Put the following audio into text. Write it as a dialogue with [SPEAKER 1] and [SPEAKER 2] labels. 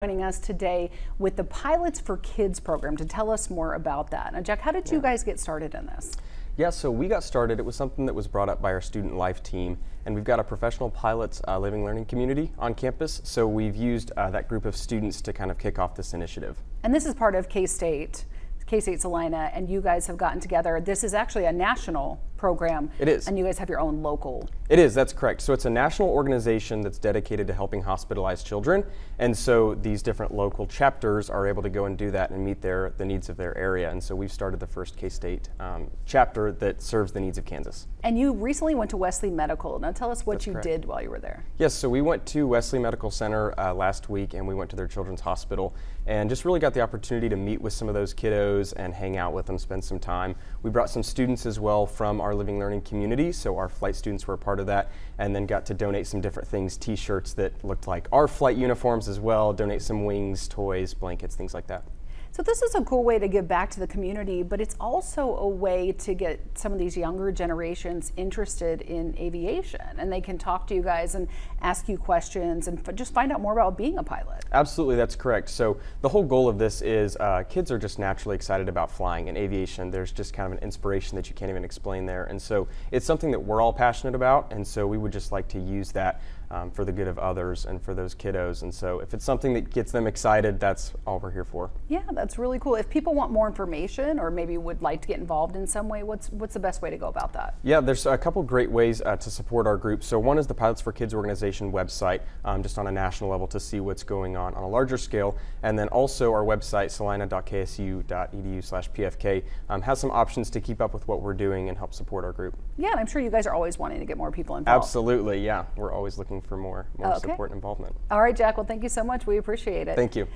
[SPEAKER 1] joining us today with the Pilots for Kids program to tell us more about that. Now, Jack, how did you guys get started in this?
[SPEAKER 2] Yeah, so we got started. It was something that was brought up by our student life team, and we've got a professional pilots uh, living learning community on campus. So we've used uh, that group of students to kind of kick off this initiative.
[SPEAKER 1] And this is part of K State, K State Salina, and you guys have gotten together. This is actually a national program.
[SPEAKER 2] It is.
[SPEAKER 1] And you guys have your own local.
[SPEAKER 2] It is, that's correct. So it's a national organization that's dedicated to helping hospitalized children. And so these different local chapters are able to go and do that and meet their, the needs of their area. And so we've started the first K State um, chapter that serves the needs of Kansas.
[SPEAKER 1] And you recently went to Wesley Medical. Now tell us what
[SPEAKER 2] That's
[SPEAKER 1] you
[SPEAKER 2] correct.
[SPEAKER 1] did while you were there.
[SPEAKER 2] Yes, so we went to Wesley Medical Center uh, last week and we went to their children's hospital and just really got the opportunity to meet with some of those kiddos and hang out with them, spend some time. We brought some students as well from our living learning community, so our flight students were a part of that, and then got to donate some different things t shirts that looked like our flight uniforms as well, donate some wings, toys, blankets, things like that.
[SPEAKER 1] So this is a cool way to give back to the community, but it's also a way to get some of these younger generations interested in aviation, and they can talk to you guys and ask you questions and just find out more about being a pilot.
[SPEAKER 2] Absolutely, that's correct. So the whole goal of this is uh, kids are just naturally excited about flying and aviation. There's just kind of an inspiration that you can't even explain there, and so it's something that we're all passionate about, and so we would just like to use that um, for the good of others and for those kiddos. And so if it's something that gets them excited, that's all we're here for.
[SPEAKER 1] Yeah, that's really cool. If people want more information or maybe would like to get involved in some way, what's what's the best way to go about that?
[SPEAKER 2] Yeah, there's a couple great ways uh, to support our group. So one is the Pilots for Kids organization website, um, just on a national level to see what's going on on a larger scale, and then also our website salina.ksu.edu/pfk um, has some options to keep up with what we're doing and help support our group.
[SPEAKER 1] Yeah, and I'm sure you guys are always wanting to get more people involved.
[SPEAKER 2] Absolutely, yeah, we're always looking for more more oh,
[SPEAKER 1] Okay.
[SPEAKER 2] support and involvement.
[SPEAKER 1] All right, Jack. Well, thank you so much. We appreciate it.
[SPEAKER 2] Thank you.